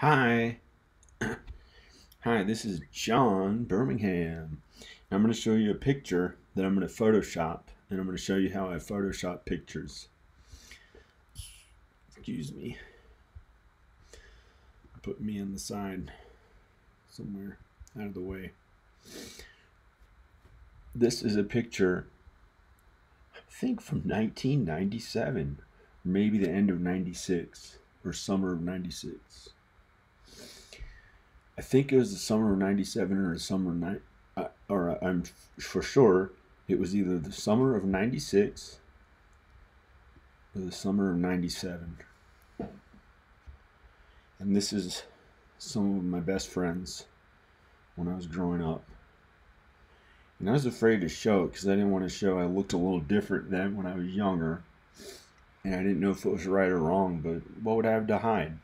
Hi. Hi, this is John Birmingham. I'm going to show you a picture that I'm going to Photoshop, and I'm going to show you how I Photoshop pictures. Excuse me. Put me on the side somewhere out of the way. This is a picture, I think from 1997, maybe the end of 96 or summer of 96. I think it was the summer of 97 or the summer of ni- uh, or uh, I'm for sure it was either the summer of 96 or the summer of 97. And this is some of my best friends when I was growing up. And I was afraid to show it because I didn't want to show I looked a little different then when I was younger. And I didn't know if it was right or wrong, but what would I have to hide?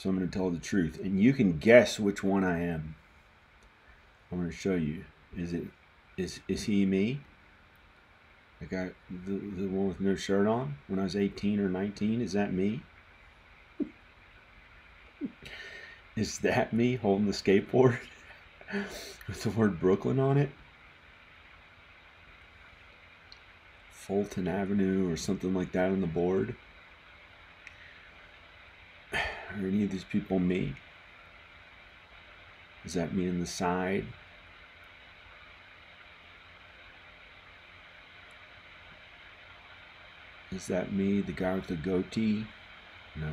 So I'm going to tell the truth. And you can guess which one I am. I'm going to show you. Is it is is he me? I got the, the one with no shirt on when I was 18 or 19. Is that me? is that me holding the skateboard with the word Brooklyn on it? Fulton Avenue or something like that on the board? Are any of these people me? Is that me on the side? Is that me, the guy with the goatee? No.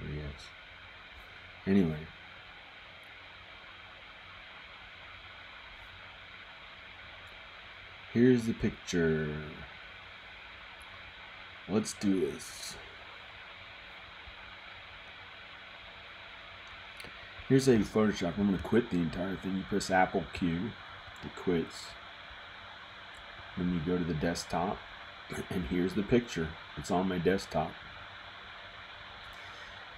Oh, yes. Anyway. Here's the picture. Let's do this. Here's a Photoshop. I'm going to quit the entire thing. You press Apple Q to quits. Then you go to the desktop. And here's the picture. It's on my desktop.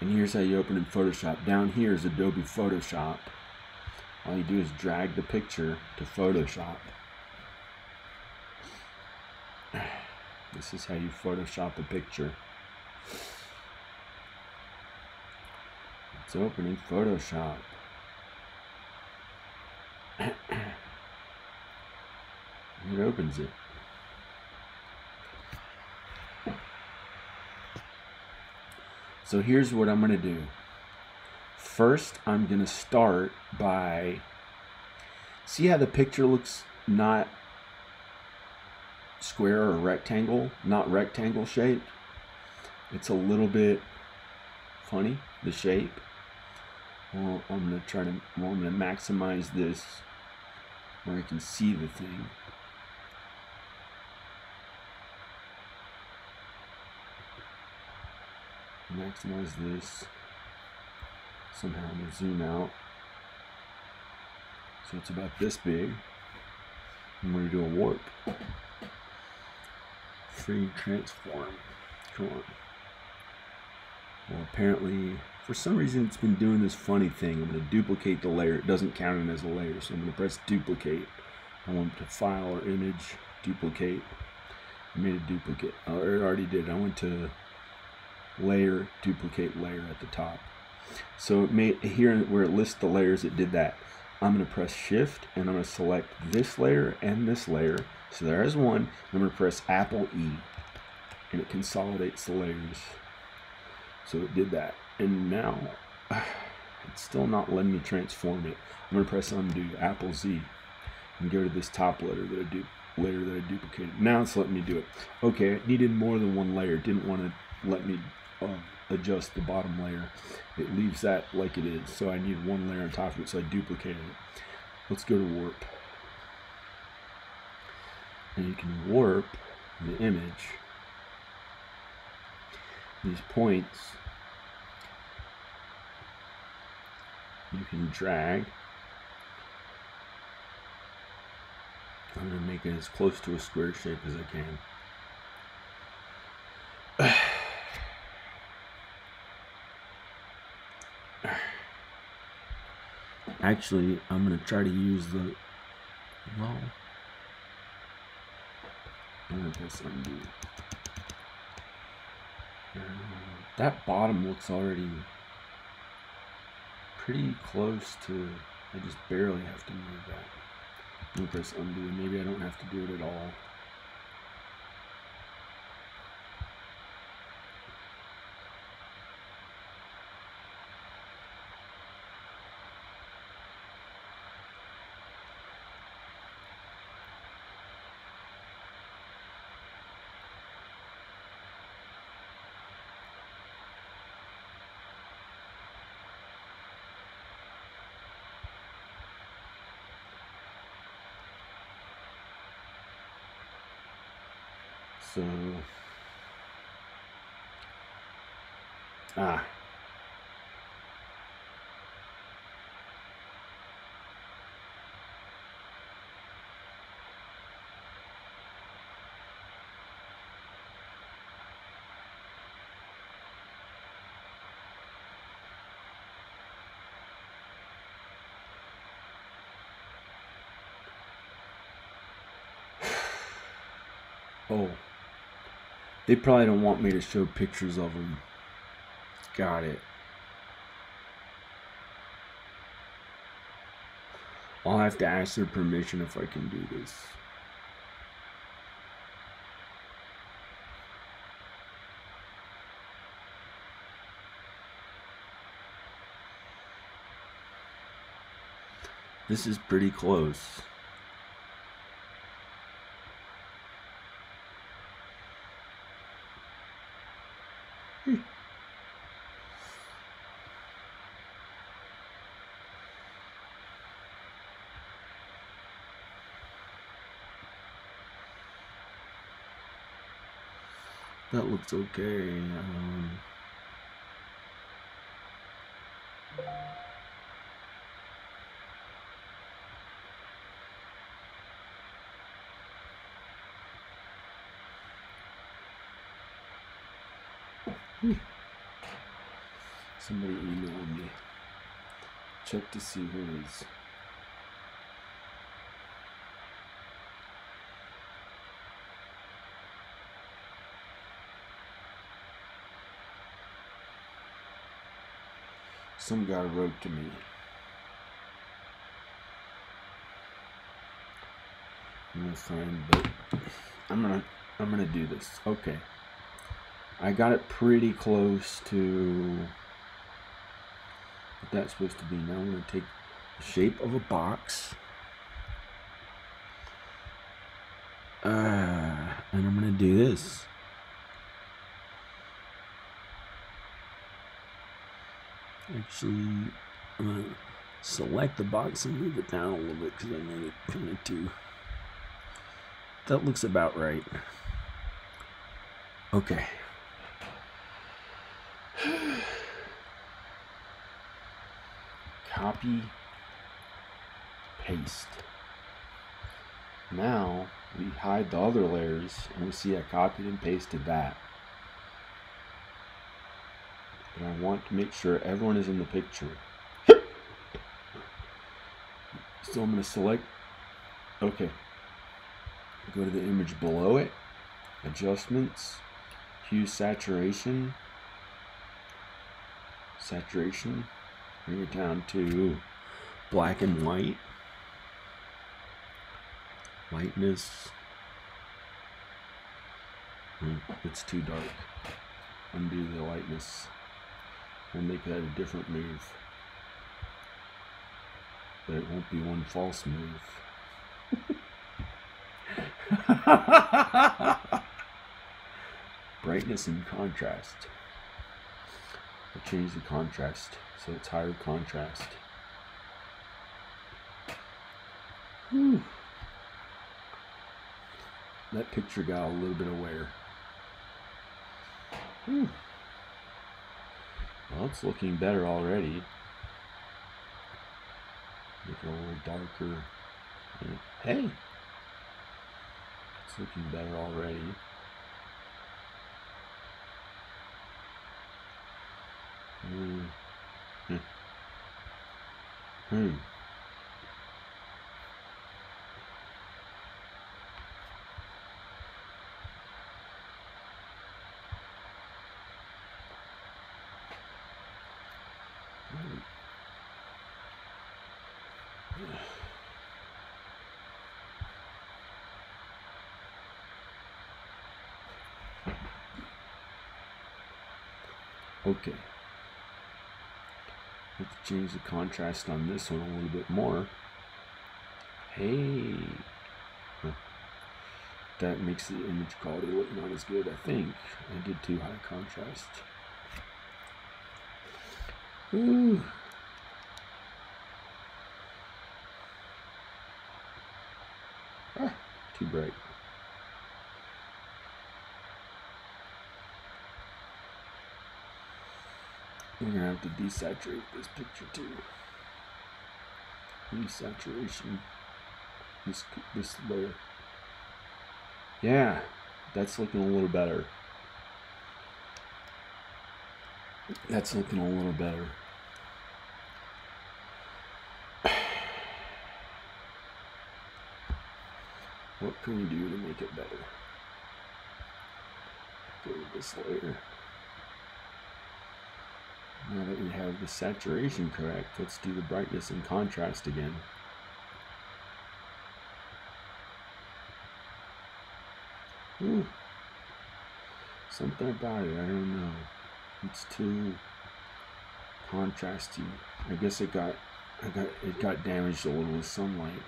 And here's how you open in Photoshop. Down here is Adobe Photoshop. All you do is drag the picture to Photoshop. This is how you Photoshop a picture. It's opening Photoshop. it opens it. So here's what I'm going to do. First, I'm going to start by see how the picture looks not square or rectangle, not rectangle shaped. It's a little bit funny, the shape. Well, I'm to try to, well, I'm to maximize this where I can see the thing. Maximize this. Somehow I'm to zoom out. So it's about this big. I'm to do a warp. Free transform. Come on. Well, apparently, for some reason, it's been doing this funny thing. I'm going to duplicate the layer. It doesn't count it as a layer, so I'm going to press duplicate. I want to file or image, duplicate. I made a duplicate. Oh, it already did. I went to layer, duplicate layer at the top. So it made here where it lists the layers, it did that. I'm going to press shift and I'm going to select this layer and this layer. So there is one. I'm going to press Apple E and it consolidates the layers. So it did that. And now it's still not letting me transform it. I'm going to press undo, Apple Z, and go to this top layer that I do layer that I duplicated. Now it's letting me do it. Okay, it needed more than one layer. Didn't want to let me uh, adjust the bottom layer. It leaves that like it is. So I need one layer on top of it, so I duplicated it. Let's go to warp. And you can warp the image. These points you can drag. I'm going to make it as close to a square shape as I can. Actually, I'm going to try to use the, well, I'm going to press undo. Uh, that bottom looks already pretty close to, I just barely have to move that. I'm press undo, maybe I don't have to do it at all. Ah, oh. They probably don't want me to show pictures of them. Got it. I'll have to ask their permission if I can do this. This is pretty close. That looks okay. Um. Somebody emailed me. Check to see who is. Some guy wrote to me. I'm but I'm gonna I'm gonna do this. Okay, I got it pretty close to what that's supposed to be. Now I'm gonna take the shape of a box. Uh, and I'm gonna do this. Actually, I'm to select the box and move it down a little bit because I know it kind of too. That looks about right. Okay. Copy, paste. Now we hide the other layers and we see I copied and pasted that. But I want to make sure everyone is in the picture. So I'm going to select, okay. Go to the image below it, adjustments, hue saturation, saturation, bring it down to black and white, lightness, hmm, it's too dark, undo the lightness. We'll make that a different move. But it won't be one false move. Brightness and contrast. I'll change the contrast so it's higher contrast. Whew. That picture got a little bit of wear. Whew. Well, it's looking better already. Make it a little darker. Hey! It's looking better already. Hmm. Hmm. Okay. Let's change the contrast on this one a little bit more. Hey. That makes the image quality look not as good, I think. I did too high contrast. Ooh. Ah, too bright. Gonna have to desaturate this picture too. Desaturation. This this layer. Yeah, that's looking a little better. That's looking a little better. What can we do to make it better? Go to this layer. Now that we have the saturation correct, let's do the brightness and contrast again. Ooh. Something about it, I don't know. It's too contrasty. I guess it got I got it got damaged a little with sunlight.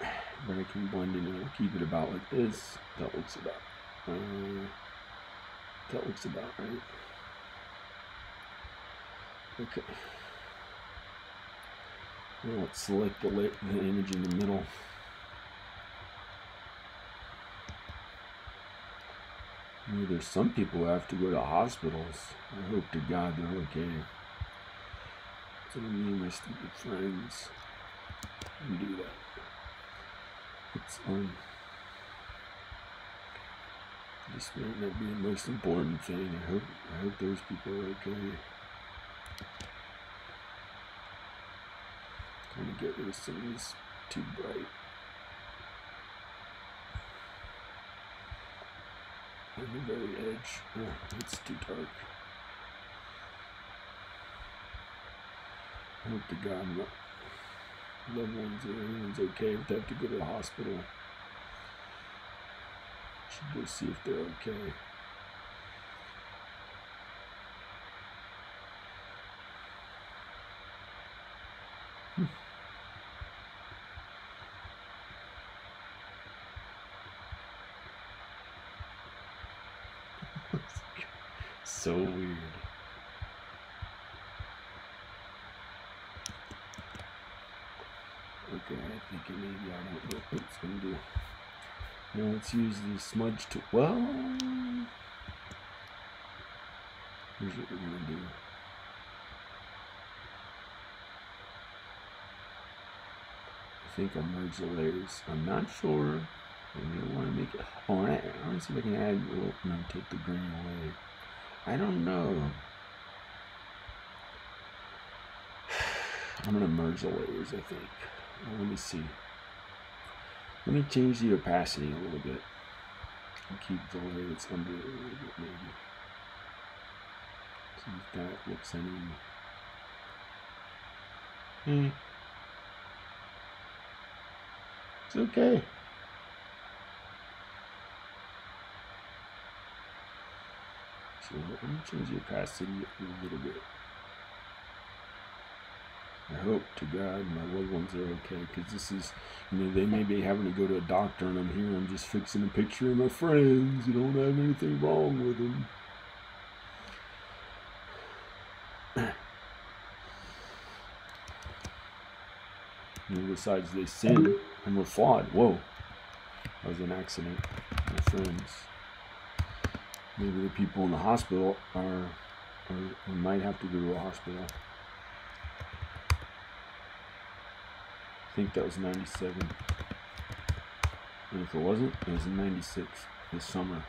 But I can blend it and keep it about like this. That looks about uh, that looks about right. Okay. Now let's select the, the image in the middle. Maybe there's some people who have to go to hospitals. I hope to God they're okay. So me and my stupid friends do that. It's um this might not be the most important thing. I hope I hope those people are okay. Trying to get rid of some of too bright. On the very edge. Oh, it's too dark. I hope to God my loved ones or anyone's okay if they have to go to the hospital. Should go see if they're okay. So weird. Okay, I think it maybe I don't know what it's gonna do. Now let's use the smudge to well here's what we're gonna do. I think I'll merge the layers. I'm not sure. Maybe I want to make it. Oh, I want to see if I can add. Well, no, take the green away. I don't know. I'm gonna merge the layers. I think. Well, let me see. Let me change the opacity a little bit. And keep the layer that's under it a little bit, maybe. See if that looks any. Hmm. It's okay. Let me change the opacity a little bit. I hope to God my loved ones are okay because this is, you know, they may be having to go to a doctor and I'm here, I'm just fixing a picture of my friends who don't have anything wrong with them. You know, besides they sin and we're flawed. Whoa, that was an accident. My friends. Maybe the people in the hospital are, or might have to go to a hospital. I think that was 97. And if it wasn't, it was in 96 this summer.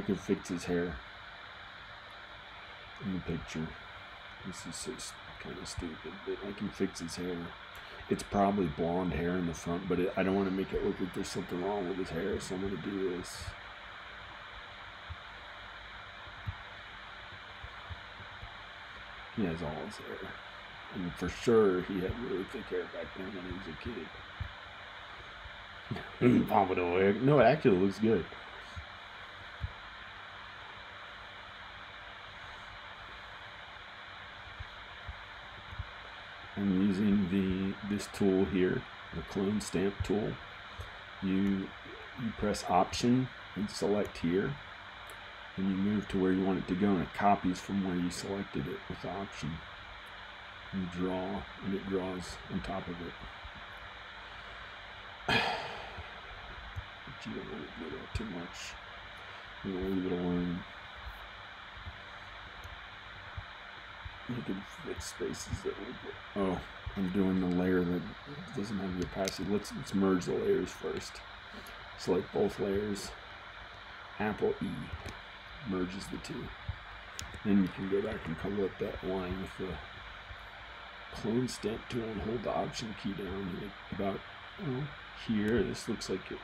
I could fix his hair in the picture. This is so kind of stupid, but I can fix his hair. It's probably blonde hair in the front, but it, I don't want to make it look like there's something wrong with his hair, so I'm going to do this. He has all his hair. And for sure, he had really thick hair back then when he was a kid. Pompadour, hair. No, it actually looks good. This tool here, the clone stamp tool. You you press option and select here and you move to where you want it to go and it copies from where you selected it with option. You draw and it draws on top of it. But you don't want to do that too much. You want to leave it alone. You can fix spaces that get. Oh, I'm doing the layer that doesn't have the opacity. Let's let's merge the layers first. Select both layers. Apple E merges the two. Then you can go back and cover up that line with the clone stamp tool and hold the option key down about oh, here. This looks like it,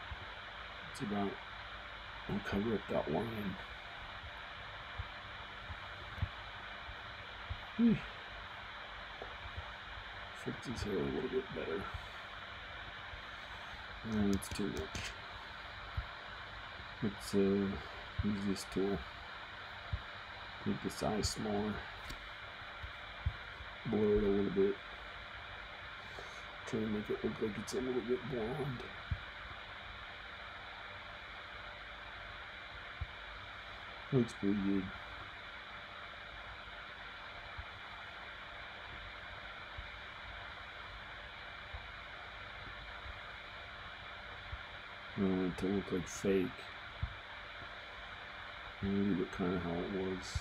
it's about, I'll cover up that line. Fix his hair a little bit better. No, it's too much. Let's uh, use this tool. Make the size smaller. Blur it a little bit. Try to make it look like it's a little bit blonde. Looks pretty good. To look like fake. Maybe but kind of how it was.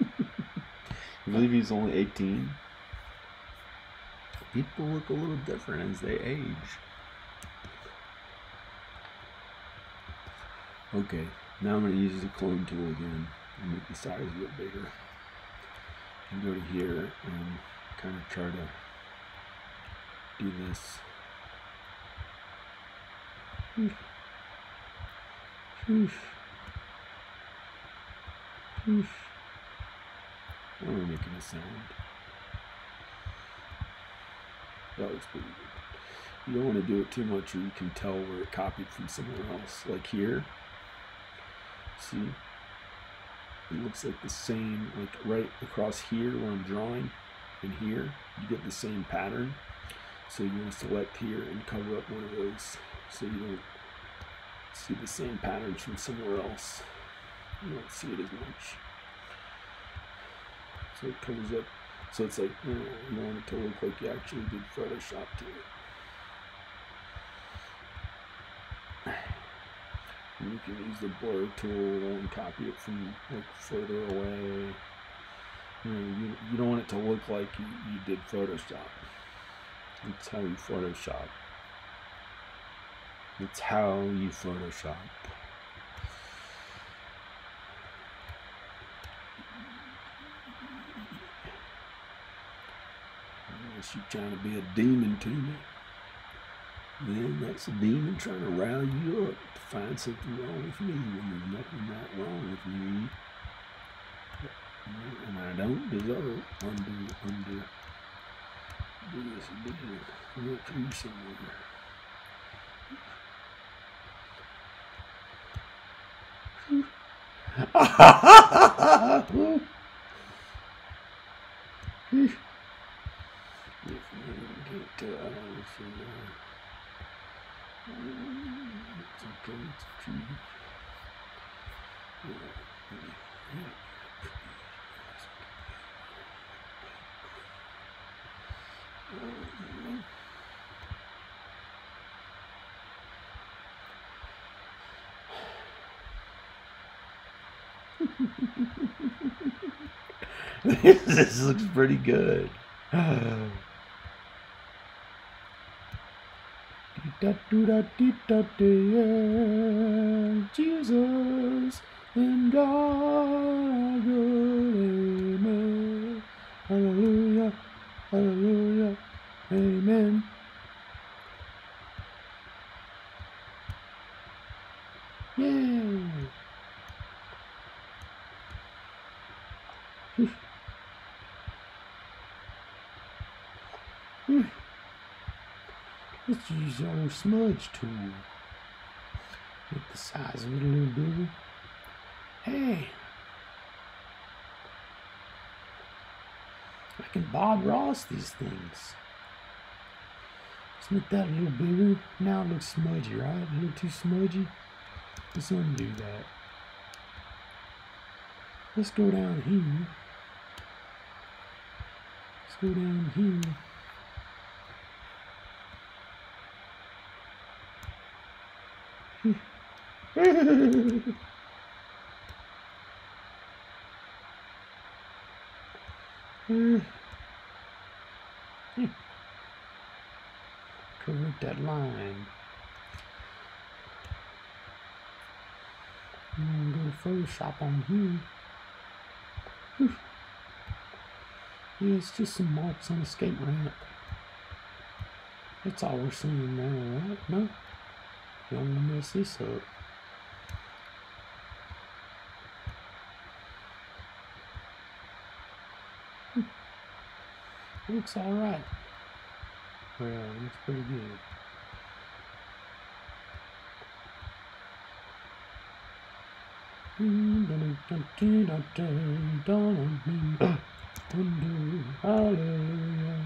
I believe he's only 18. People look a little different as they age. Okay, now I'm going to use the clone tool again and make the size a bit bigger. And go to here and kind of try to do this. Oof. Oof. Now we're making a sound. That looks pretty good. You don't want to do it too much or you can tell where it copied from somewhere else. Like here. See? It looks like the same, like right across here where I'm drawing and here, you get the same pattern. So you to select here and cover up one of those so you don't see the same patterns from somewhere else. You don't see it as much. So it comes up, so it's like, you, know, you want it to look like you actually did Photoshop to it. And you can use the blur tool and copy it from like further away. You, know, you, you don't want it to look like you, you did Photoshop. It's how you Photoshop. It's how you Photoshop. Unless you're trying to be a demon to me. Then that's a demon trying to rile you up to find something wrong with me when there's nothing that wrong with me. And I don't deserve under under this again. Look through somewhere. This looks pretty good. Jesus and God Amen. Hallelujah, hallelujah, amen. Yay! Let's smudge tool. Make the size of it a little bigger. Hey! I can Bob Ross these things. Let's make that a little bigger. Now it looks smudgy, right? A little too smudgy. Let's undo that. Let's go down here. Let's go down here. Correct that line. I'm gonna go to Photoshop on here. Yeah, it's just some marks on the skate ramp. That's all we're seeing now, right? No? Don't mess this up. Looks alright. Well, looks pretty good. Hallelujah.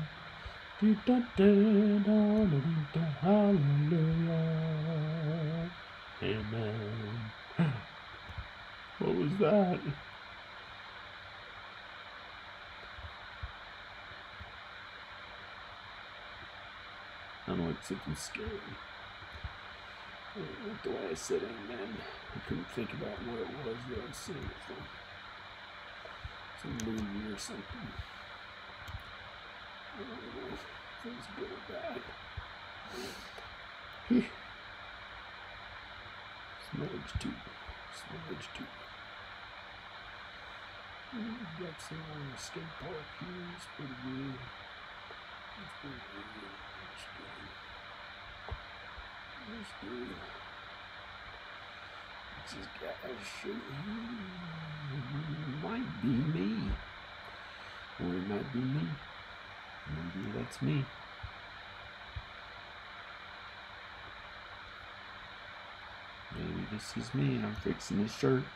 Hallelujah. Amen. What was that? Like something scary. The way I said amen. I couldn't think about what it was that I was it from. Some movie or something. I don't know if it was good or bad. Smudge tube. Smudge tube. Got some on the skate park here. It's pretty good. It's pretty good. It's good. It's good. This is guys shooting. Might be me. Or it might be me. Maybe that's me. Maybe this is me and I'm fixing this shirt.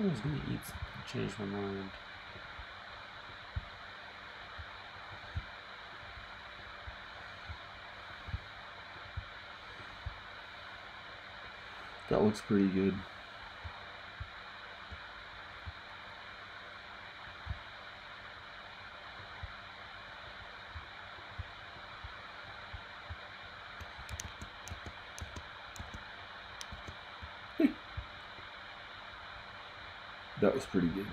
I was gonna eat change my mind. Looks pretty good. that was pretty good.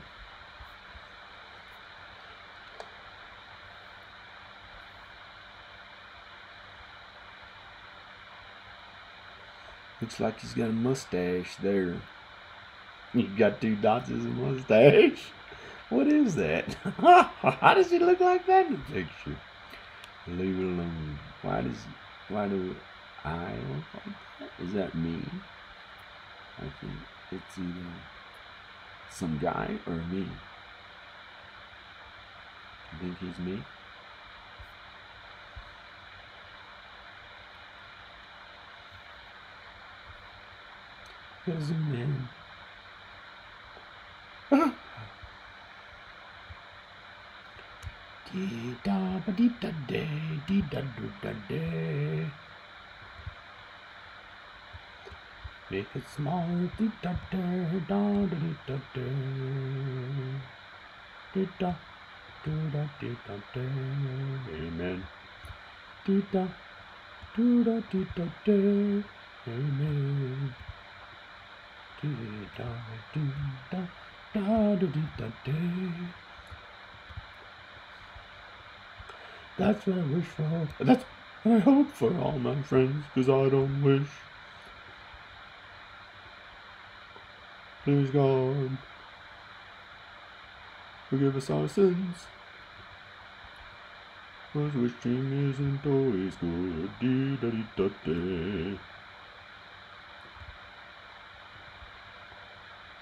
Looks like he's got a mustache there. You got two dots as a mustache? What is that? How does he look like that in the picture? Leave it alone. Why does why do I look like that? Is that me? I think it's either some guy or me. I think he's me. Dee da ah. ba dee da day, dee da do da day. Make it small, dee da da da dee da da. Dee da do da dee da da. Amen. Dee da do da dee da da. Amen. That's what I wish for. That's what I hope for all my friends, cause I don't wish. Please God, forgive us our sins. Cause wishing isn't always good. Dee da dee da da.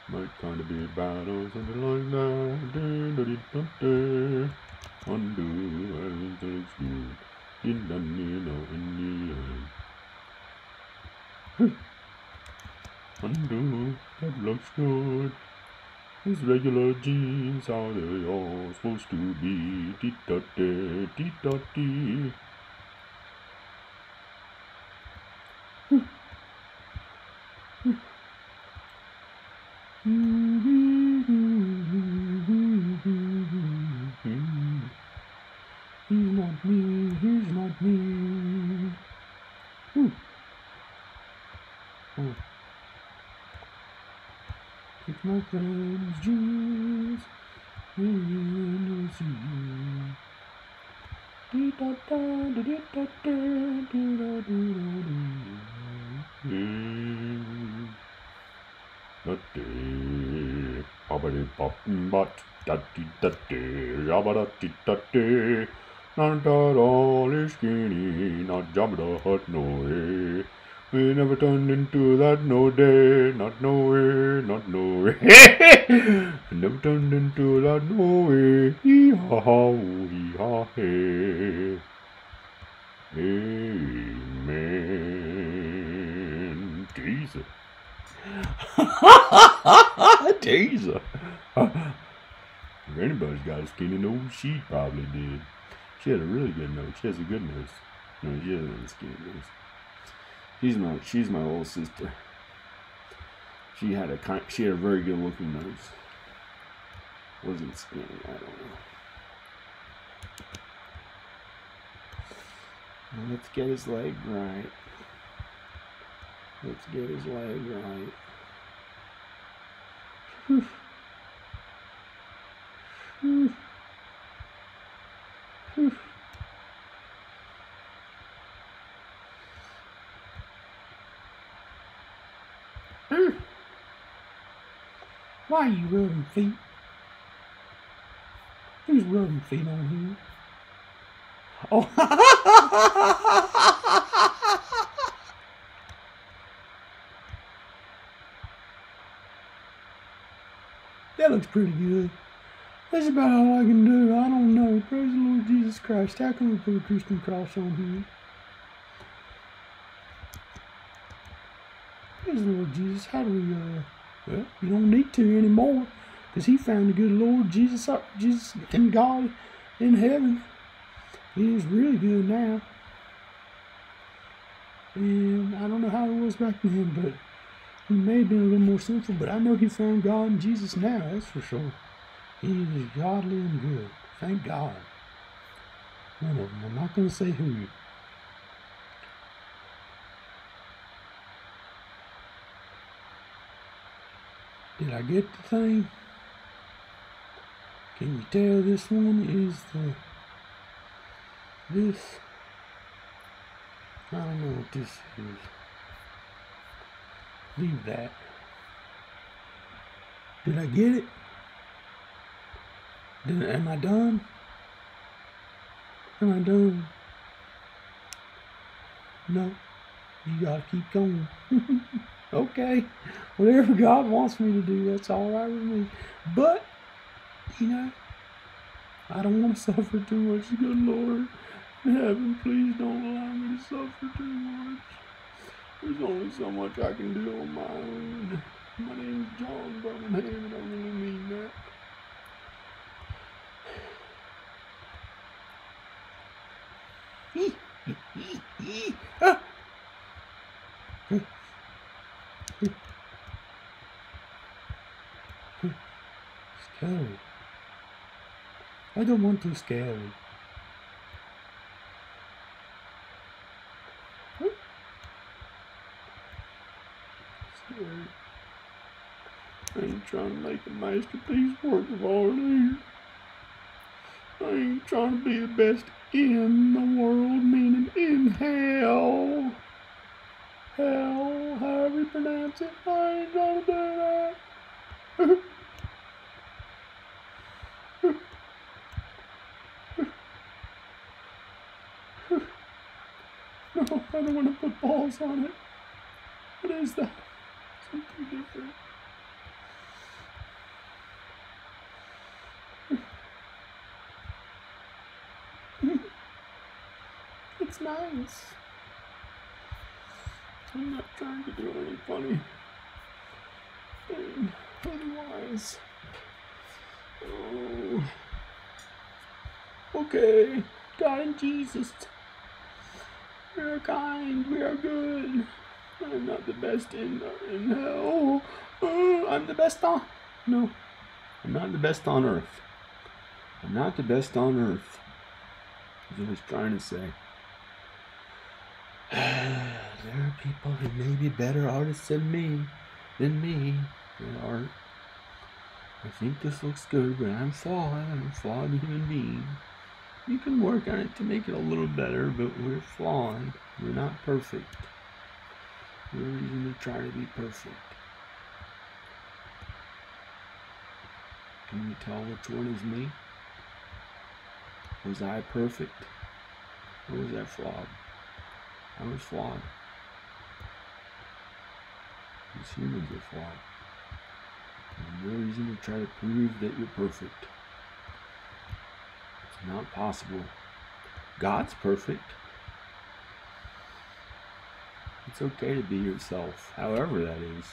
Might kinda be bad or something like that. Dee da dee da da. Undo, it's good. Didn't done in the end. Undo, that looks good. His regular jeans are they all supposed to be? Dee da da, dee da dee. He's not me, he's not me. Ooh. Oh. It's my friend's jeans. And it's you. Dee da da da dee da da dee da dee da dee. Da dee. Bobbity bop bot. Da dee da dee. Yabba da dee da. Not at all is skinny. Not Jabba the Hutt, no way. We never turned into that no day, not no way, not no way. never turned into that no way. Hee ha ha, hee ha hey. Amen. Jesus. Teaser. if anybody's got a skinny nose, she probably did. She had a really good nose. She has a good nose. No, she doesn't have a skinny nose. She's my she's my little sister. She had a kind she had a very good looking nose. Wasn't skinny, I don't know. Let's get his leg right. Let's get his leg right. Whew. Why are you rubbing feet? Who's rubbing feet on here? Oh. that looks pretty good. That's about all I can do. I don't know. Praise the Lord Jesus Christ. How can we put a Christian cross on him? Praise the Lord Jesus. How do we, uh, well, you don't need to anymore because he found the good Lord Jesus, uh, Jesus and God in heaven. He is really good now. And I don't know how it was back then, but he may have been a little more sinful, but I know he found God and Jesus now, that's for sure. He is godly and good. Thank God. One of them. I'm not going to say who. Did I get the thing? Can you tell this one is the this? I don't know what this is. Leave that. Did I get it? Am I done? Am I done? No. You gotta keep going. okay. Whatever God wants me to do, that's all right with me. But, you know, I don't want to suffer too much. Good Lord in heaven, please don't allow me to suffer too much. There's only so much I can do on my own. My name's John Birmingham, and I really mean that. Scary. I don't want to scare. Scary. I'm trying to make a masterpiece work of art either. I ain't trying to be the best in the world, meaning in hell. Hell, however you pronounce it. I ain't trying to do that. No, I don't want to put balls on it. What is that? Something different. it's nice. I'm not trying to do any funny thing otherwise. Oh. Okay, God and Jesus. We are kind, we are good. I'm not the best in, in hell. Oh, I'm the best on. No, I'm not the best on earth. I'm not the best on earth. That's what I was trying to say. There are people who may be better artists than me, than me. in art. I think this looks good, but I'm flawed. I'm a flawed human being. You can work on it to make it a little better, but we're flawed. We're not perfect. No reason to try to be perfect. Can you tell which one is me? Was I perfect? Or was I flawed? I was flawed. These humans are flawed. There's no reason to try to prove that you're perfect. It's not possible. God's perfect. It's okay to be yourself, however that is.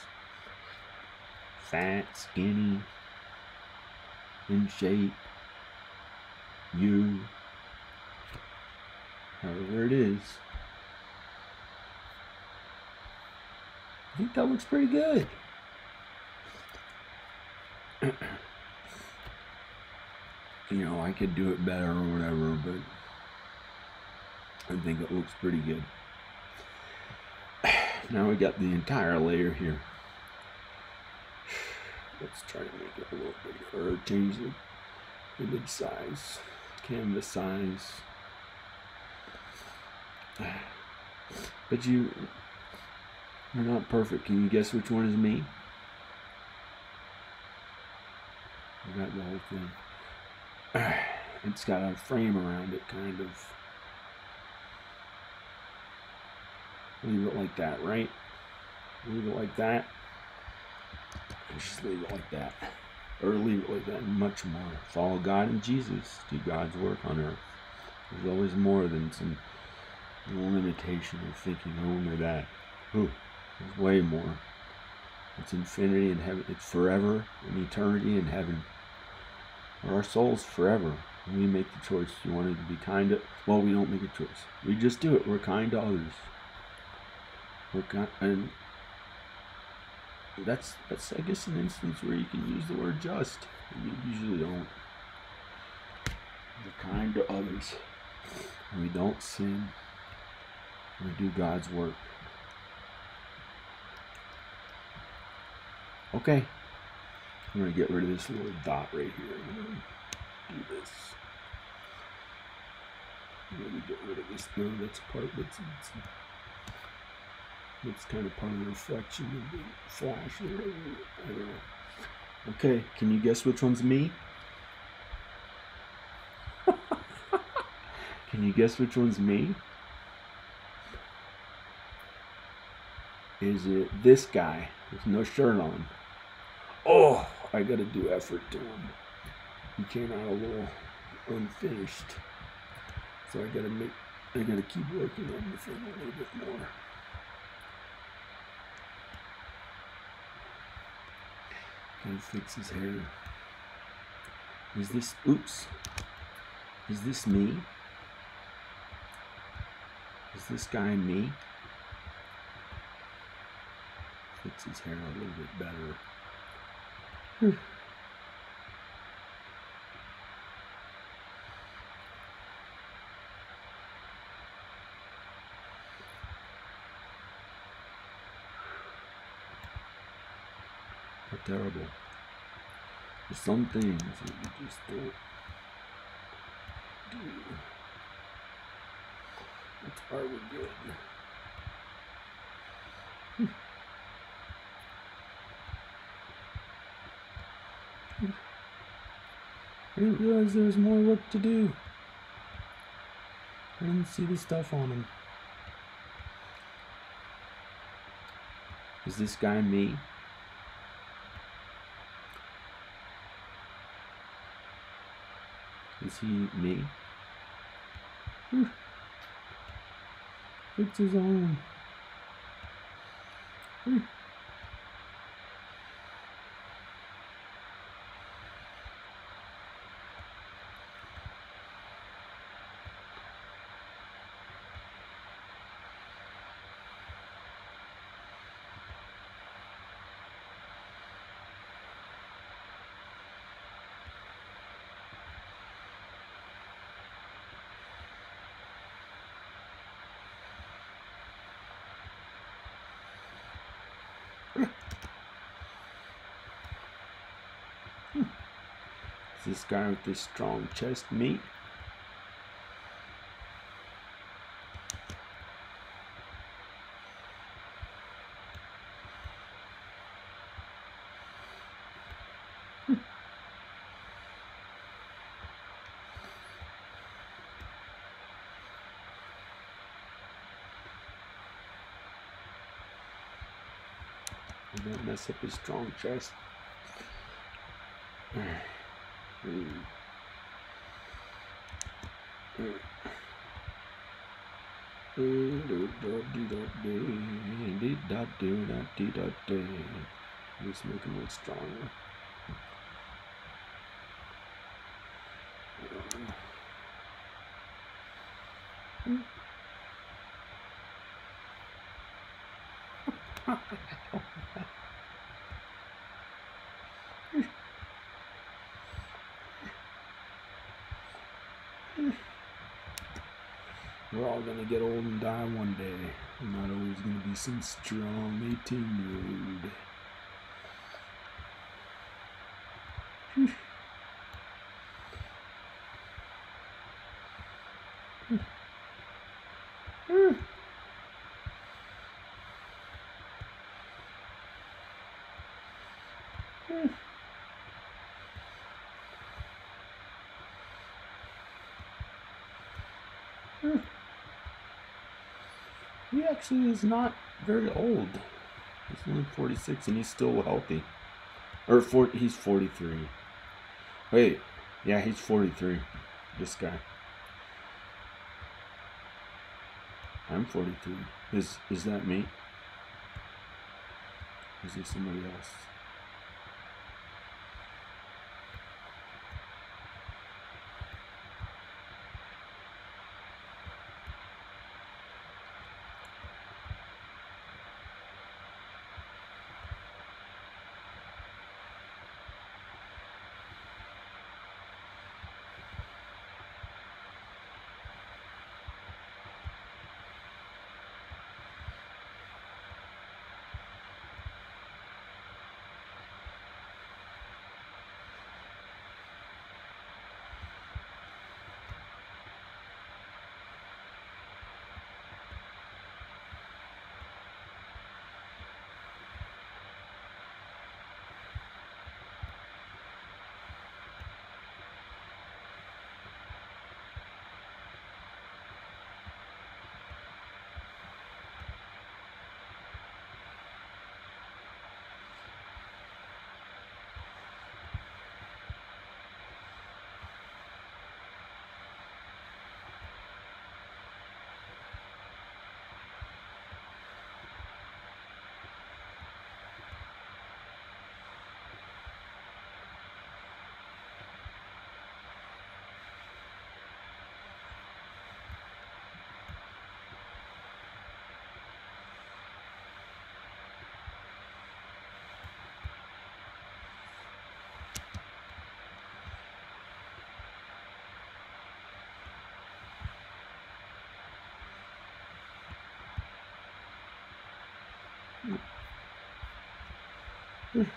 Fat, skinny, in shape, you, however it is. I think that looks pretty good. you know, I could do it better or whatever, but I think it looks pretty good. Now we got the entire layer here. Let's try to make it a little bigger, change the image size, canvas size. But you, you're not perfect. Can you guess which one is me? I got the whole thing. It's got a frame around it, kind of. Leave it like that, right? Leave it like that. Just leave it like that. Or leave it like that much more. Follow God and Jesus. Do God's work on earth. There's always more than some limitation of thinking only that. Ooh, there's way more. It's infinity in heaven. It's forever and eternity in heaven. Or Our soul's forever. We make the choice. You wanted to be kind to. Well, we don't make a choice. We just do it. We're kind to others. We're kind, and that's that's I guess an instance where you can use the word just. You usually don't. We're kind to others. We don't sin. We do God's work. Okay. I'm going to get rid of this little dot right here. I'm going to do this. I'm going to get rid of this. No, that's part that's, it's, it's kind of part of the reflection of the flash. I don't know. Okay, can you guess which one's me? can you guess which one's me? Is it this guy with no shirt on? Oh, I gotta do effort to him. He came out a little unfinished. So I gotta make, I gotta keep working on the thing a little bit more. Gotta fix his hair. Is this, oops. Is this me? Is this guy me? Fix his hair a little bit better. How terrible. There's some things that you just don't do. That's we're good. I didn't realize there was more work to do. I didn't see the stuff on him. Is this guy me? Is he me? It's his own. Is this strong chest me? Don't hmm. mess up his strong chest. Mm. Let's make him look stronger. We're all gonna get old and die one day. We're not always gonna be some strong 18 year old. He actually is not very old. He's only 46 and he's still healthy. Or four, he's 43. Wait, yeah, he's 43. This guy. I'm 43. Is is that me? Is he somebody else? Mm.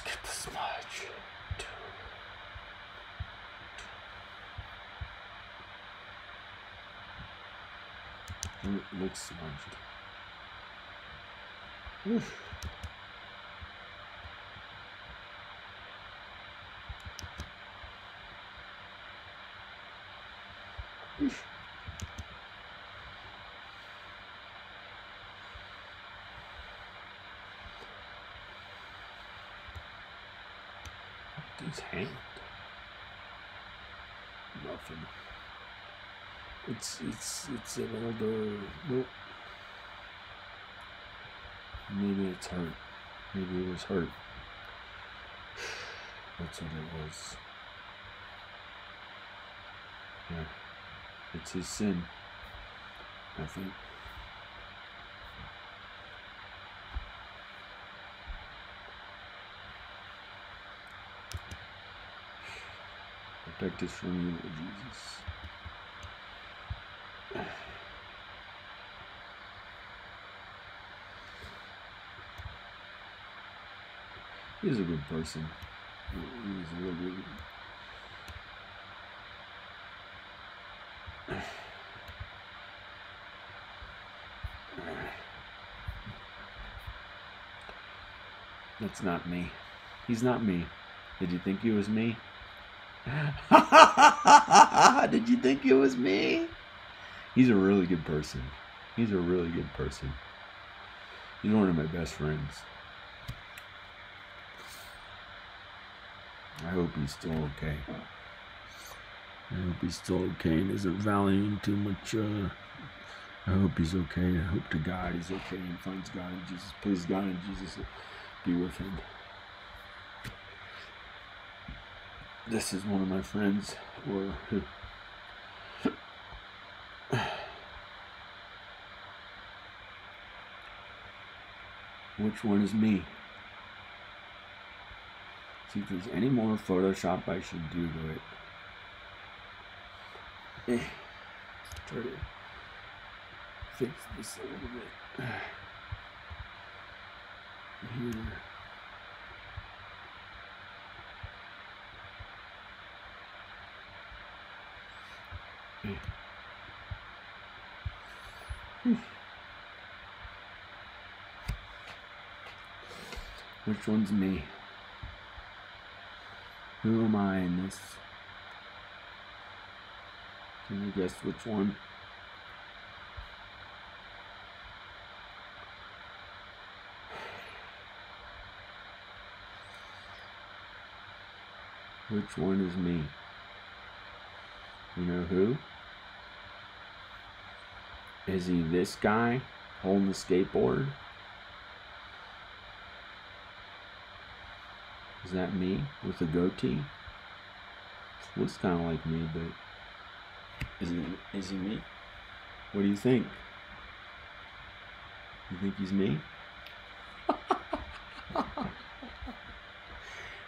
Let's get the smudge. It looks smudged. Oof. It's it's it's an older nope. Maybe it's hurt. Maybe it was hurt. That's what it was. Yeah. It's his sin. I think. Protect us from evil, Jesus. He's a good person. He's a really good. That's not me. He's not me. Did you think he was me? Did you think it was me? He's a really good person. He's a really good person. He's one of my best friends. I hope he's still okay. I hope he's still okay and isn't valuing too much. Uh, I hope he's okay. I hope to God he's okay and finds God and Jesus. Please God and Jesus be with him. This is one of my friends or Which one is me? See if there's any more Photoshop I should do to it. Eh. Try to fix this a little bit. Here. Eh. Which one's me? Who am I in this? Can you guess which one? Which one is me? You know who? Is he this guy holding the skateboard? Is that me with a goatee? Looks kind of like me, but is he, is he me? What do you think? You think he's me?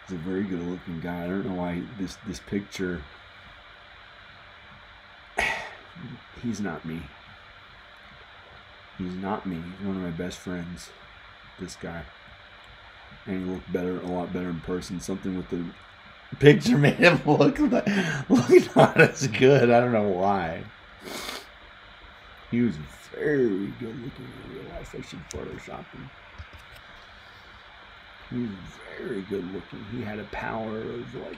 he's a very good looking guy. I don't know why this this picture he's not me. He's not me. He's one of my best friends. This guy and he looked better, a lot better in person. Something with the picture made him look like, look not as good. I don't know why. He was very good looking in real life. I should Photoshop him. He was very good looking. He had a power of like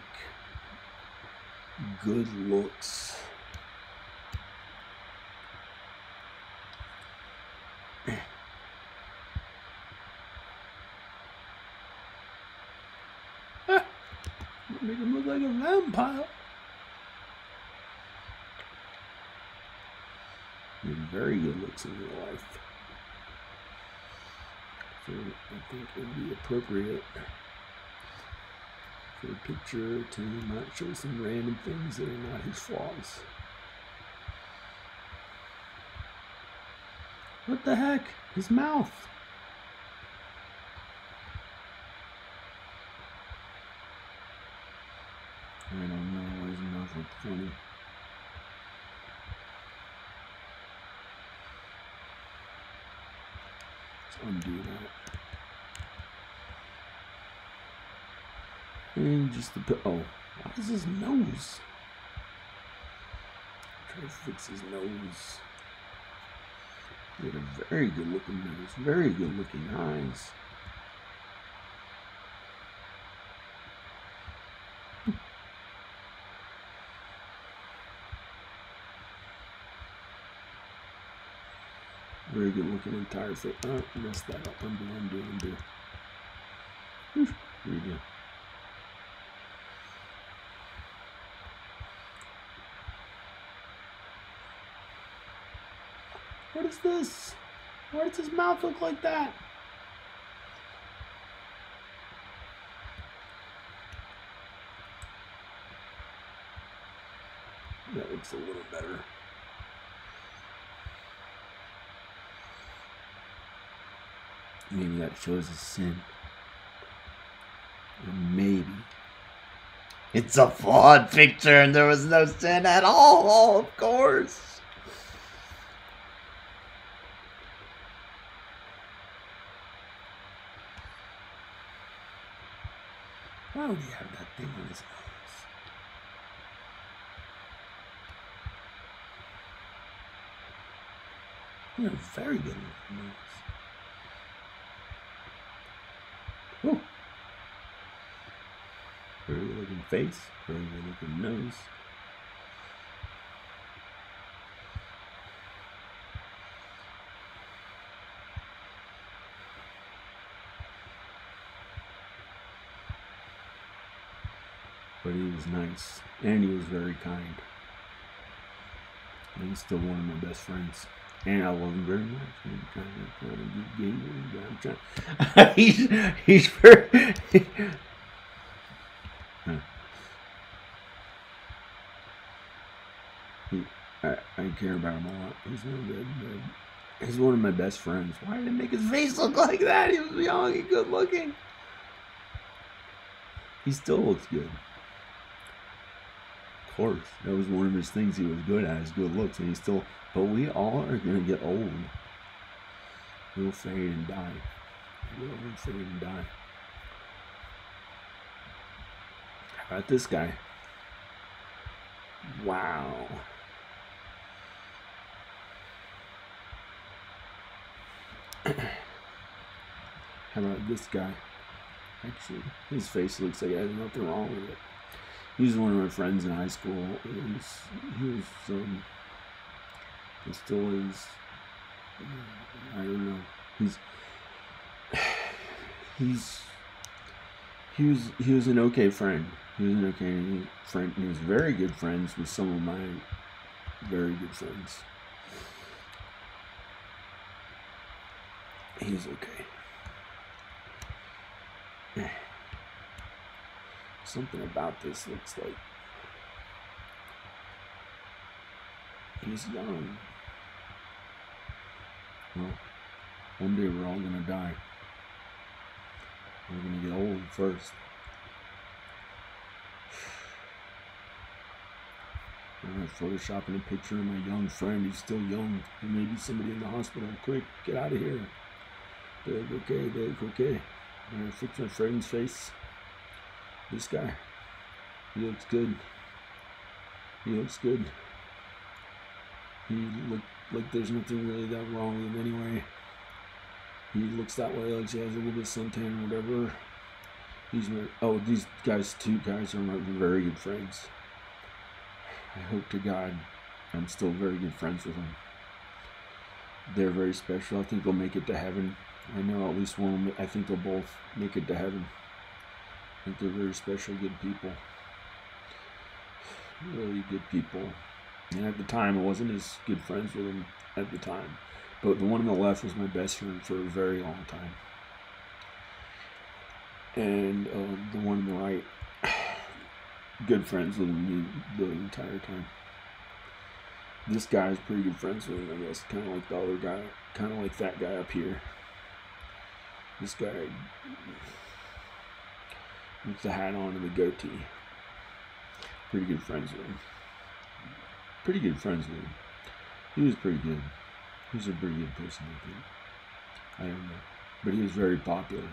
good looks. Make him look like He had very good looks in real life. So I think it would be appropriate for a picture to not show some random things that are not his flaws. What the heck? His mouth. I don't know why his looked funny. Let's undo that. And just the oh, why is his nose? Try to fix his nose. He had a very good looking nose, very good looking eyes. Very good looking entire face. Oh, messed that up. Undo, undo, undo. Whew, Redo. What is this? Why does his mouth look like that? That looks a little better. Maybe that shows a sin. Or maybe. It's a flawed picture and there was no sin at all, of course. Why would he have that thing on his nose? You're a very good looking nose. Whew. Very good looking face, very good looking nose. But he was nice and he was very kind. And he's still one of my best friends. And I love him very much. I'm trying to, trying to gay. I'm trying. he's he's very. Huh. He, Care about him a lot. He's real good. But he's one of my best friends. Why did they make his face look like that? He was young and good looking. He still looks good. Of course, that was one of his things he was good at, his good looks, and he still. But we all are gonna get old. We'll fade and die. We'll fade and die. How about this guy? Wow. How about this guy? Actually, his face looks like he has nothing wrong with it. He was one of my friends in high school. He was, he was um, he still is. I don't know. He's he's he was he was an okay friend. He was an okay friend. He was very good friends with some of my very good friends. He's okay. Something about this looks like he's young. Well, one day we're all gonna die. We're gonna get old first. I'm photoshopping a picture of my young friend. He's still young. There may be somebody in the hospital. Quick, get out of here. They're okay, they're okay. Fix my friend's face. This guy. He looks good. He looks good. He look like there's nothing really that wrong with him anyway. He looks that way, like he has a little bit of suntan or whatever. He's my, oh, these guys, two guys are my very good friends. I hope to God I'm still very good friends with them. They're very special. I think they'll make it to heaven. I know at least one. I think they'll both make it to heaven. I think they're very special, good people. Really good people. And at the time, I wasn't as good friends with them at the time. But the one on the left was my best friend for a very long time. And uh, the one on the right, good friends with me the, entire time. This guy is pretty good friends with him, I guess. Kind of like the other guy, kind of like that guy up here. This guy with the hat on and the goatee. Pretty good friends with him. Pretty good friends with him. He was pretty good. He was a pretty good person, I think. I don't know. But he was very popular.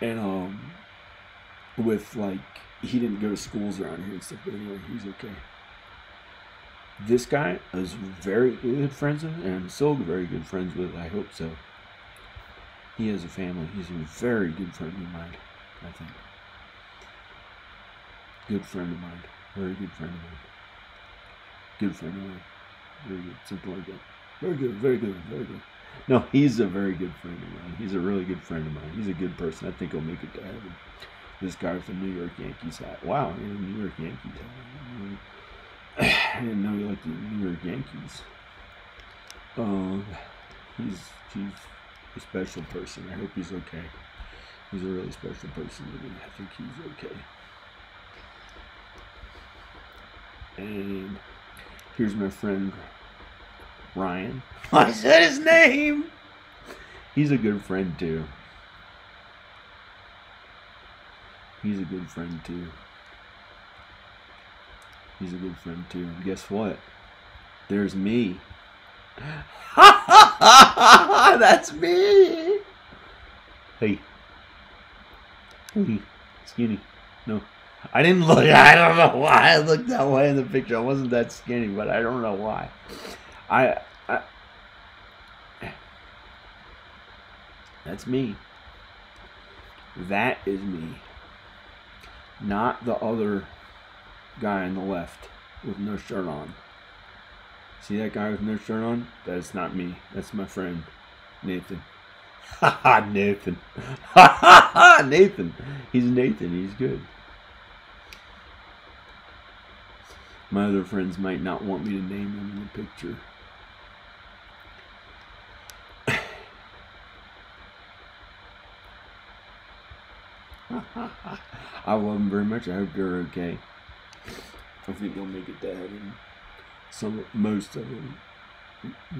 And um with like he didn't go to schools around here and stuff, but anyway, he's okay. This guy is very good friends with, and I'm still very good friends with. I hope so. He has a family. He's a very good friend of mine. I think. Good friend of mine. Very good friend of mine. Good friend of mine. Very good. Something like that. Very good. Very good. Very good. No, he's a very good friend of mine. He's a really good friend of mine. He's a good person. I think he'll make it to heaven. This guy with the New York Yankees hat. Wow, a New York Yankees hat. I didn't know he liked the New York Yankees. Uh, he's he's a special person. I hope he's okay. He's a really special person to me. I think he's okay. And here's my friend Ryan. I said his name. He's a good friend too. He's a good friend too. He's a good friend too. And guess what? There's me. That's me. Hey. Hey. Skinny. No. I didn't look. I don't know why I looked that way in the picture. I wasn't that skinny, but I don't know why. I, I That's me. That is me. Not the other guy on the left with no shirt on. See that guy with no shirt on? That's not me. That's my friend, Nathan. Ha ha, Nathan. Ha ha ha, Nathan. He's Nathan. He's good. My other friends might not want me to name him in the picture. I love them very much. I hope they're okay. I think they'll make it to heaven. Some, most of them.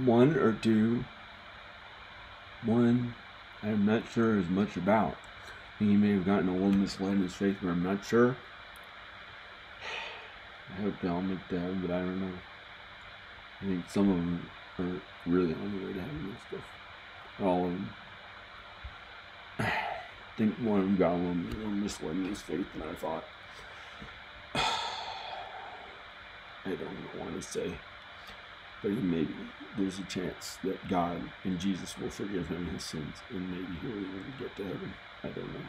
One or two. One, I'm not sure as much about. He may have gotten a little misled in his faith, but I'm not sure. I hope they all make heaven, but I don't know. I think some of them are really on the way to heaven and stuff. All of them. I think one of them got a little, a little misled in his faith, and I thought, I don't want to say, but maybe there's a chance that God and Jesus will forgive him his sins, and maybe he'll even get to heaven. I don't know.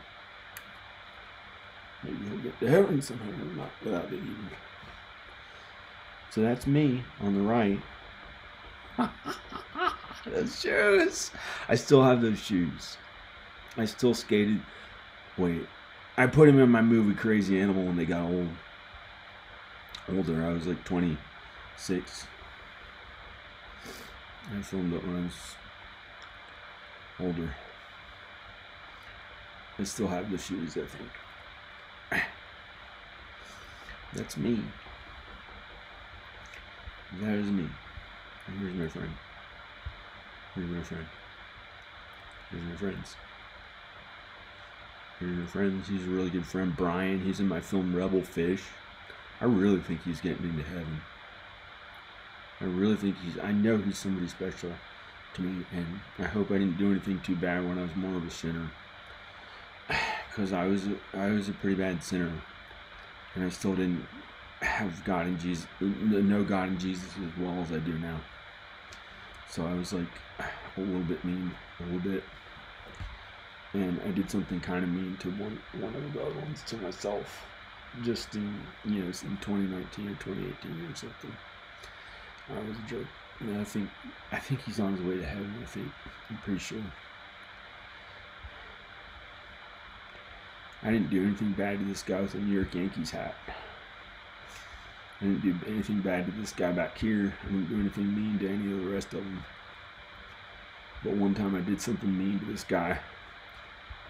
Maybe he'll get to heaven somehow, not without it even. So that's me on the right. those shoes. I still have those shoes. I still skated. Wait, I put him in my movie Crazy Animal when they got old. Older, I was like 26. I filmed it when I was older. I still have the shoes, I think. That's me. That is me. And here's my friend. Here's my friend. Here's my friends. Here's my friends. He's a really good friend. Brian. He's in my film Rebel Fish. I really think he's getting into heaven. I really think he's. I know he's somebody special to me, and I hope I didn't do anything too bad when I was more of a sinner. Because I was, I was a pretty bad sinner, and I still didn't have God and Jesus, know God and Jesus as well as I do now. So I was like a little bit mean, a little bit, and I did something kind of mean to one one of the other ones to myself, just in you know in 2019 or 2018 or something. I was a jerk. And I think I think he's on his way to heaven. I think I'm pretty sure. I didn't do anything bad to this guy with a New York Yankees hat. I didn't do anything bad to this guy back here. I didn't do anything mean to any of the rest of them. But one time I did something mean to this guy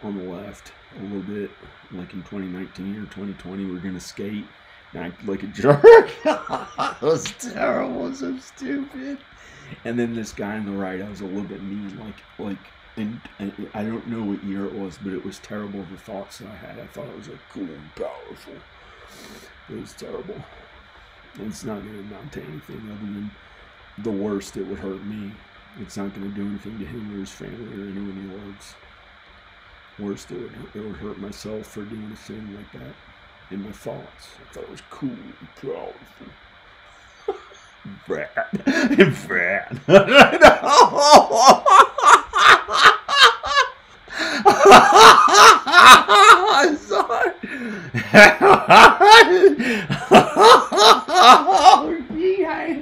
on the left a little bit, like in 2019 or 2020. We are gonna skate, and I like a jerk. that was terrible, so stupid. And then this guy on the right, I was a little bit mean, like like. And, and I don't know what year it was, but it was terrible. The thoughts that I had, I thought it was like cool and powerful. It was terrible. It's not going to amount to anything other than the worst. It would hurt me. It's not going to do anything to him or his family or anyone he loves. Worst, it would, it would hurt myself for doing a thing like that in my thoughts. I thought it was cool and powerful. Brad. Brad. I'm sorry. oh, yeah.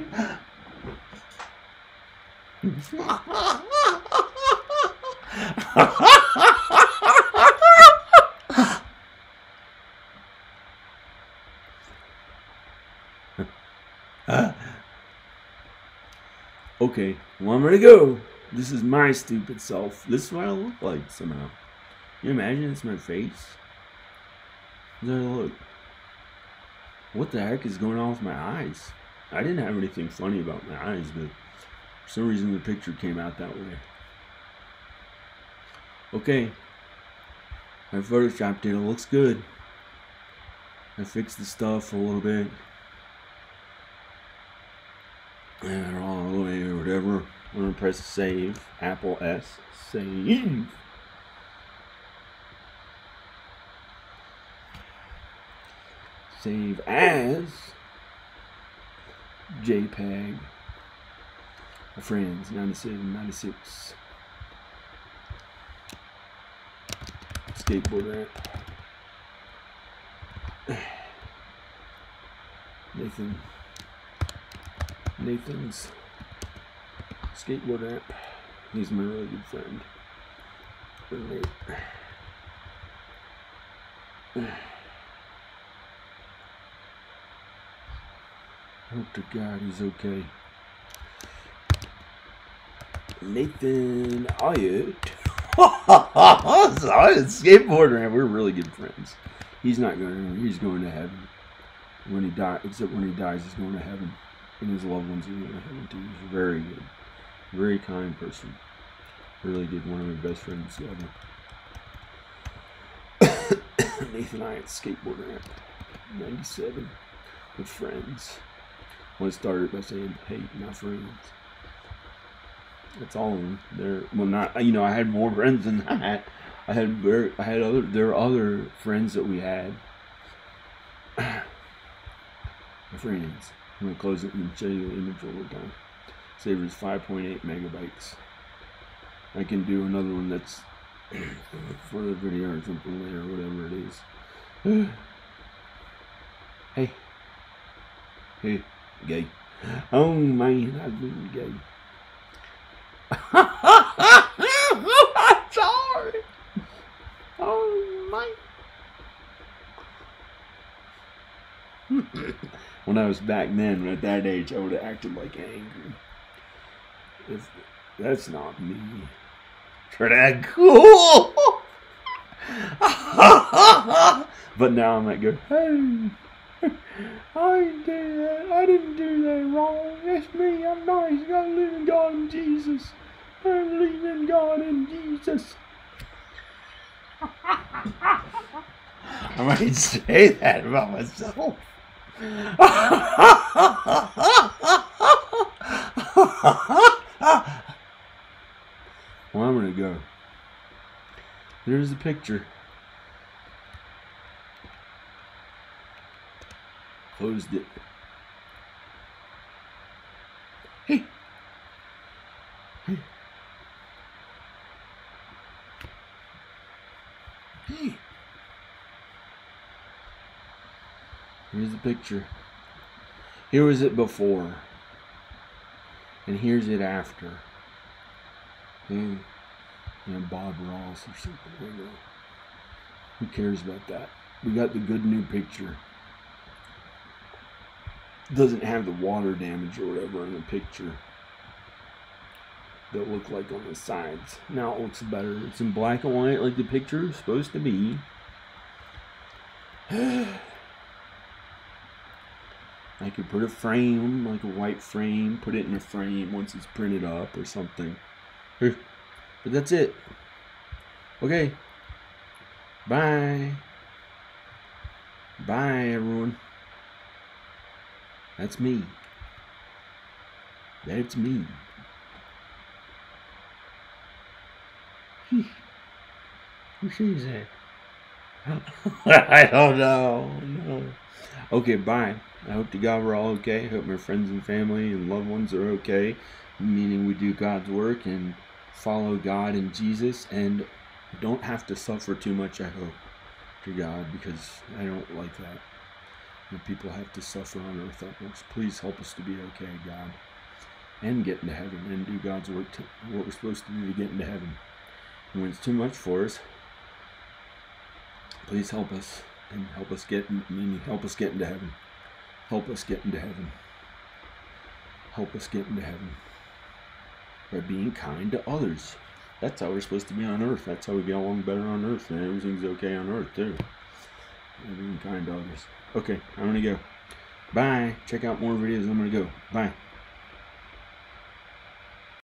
Okay, well, I'm ready to go. This is my stupid self. This is what I look like somehow. Can you imagine it's my face? There, look. What the heck is going on with my eyes? I didn't have anything funny about my eyes, but for some reason the picture came out that way. Okay. I photoshopped it. It looks good. I fixed the stuff a little bit. And all the way or I'm gonna press save. Apple S. Save. Save as JPEG. My friends, 97, 96. Skateboard. Nathan. Nathan's skateboard ramp. He's my really good friend. Good Hope to God he's okay. Nathan Ayat. sorry, it's skateboard ramp. We're really good friends. He's not going. He's going to heaven when he dies. Except when he dies, he's going to heaven, and his loved ones are going to heaven too. He's very good, very kind person. Really did One of my best friends ever. Nathan I at skateboard ramp, '97, with friends. I want to start it by saying, "Hey, my friends." That's all of them. They're well, not you know. I had more friends than that. I had very, I had other. There are other friends that we had. Friends. I'm gonna close it and show you the image one more time. Saver's 5.8 megabytes. I can do another one that's for the video or something later, whatever it is. hey, hey, gay. Oh man, I've been gay. I'm sorry. Oh, my. when I was back then, at that age, I would have acted like angry. If, that's not me. Pretty cool. But now I might go, hey, I didn't do that. I didn't do that wrong. That's me. I'm nice. I believe in God and Jesus. I believe in God and Jesus. I might say that about myself. Ah! Well, I'm gonna go. There's the picture. Closed it. Hey. Hey. Hey. Here's the picture. Here was it before. And here's it after. And, and Bob Ross or something. Who cares about that? We got the good new picture. Doesn't have the water damage or whatever in the picture that look like on the sides. Now it looks better. It's in black and white like the picture is supposed to be. I could put a frame, like a white frame, put it in a frame once it's printed up or something. But that's it. Okay. Bye. Bye, everyone. That's me. That's me. Who says say? I don't know. No. Okay, bye. I hope to God we're all okay. I hope my friends and family and loved ones are okay. Meaning we do God's work and follow God and Jesus and don't have to suffer too much, I hope, to God, because I don't like that. When people have to suffer on earth that much. Please help us to be okay, God. And get into heaven and do God's work to what we're supposed to do to get into heaven. And when it's too much for us, please help us and help us get meaning help us get into heaven. Help us get into heaven. Help us get into heaven. By being kind to others. That's how we're supposed to be on earth. That's how we get along better on earth. And everything's okay on earth too. By being kind to others. Okay, I'm gonna go. Bye. Check out more videos. I'm gonna go. Bye.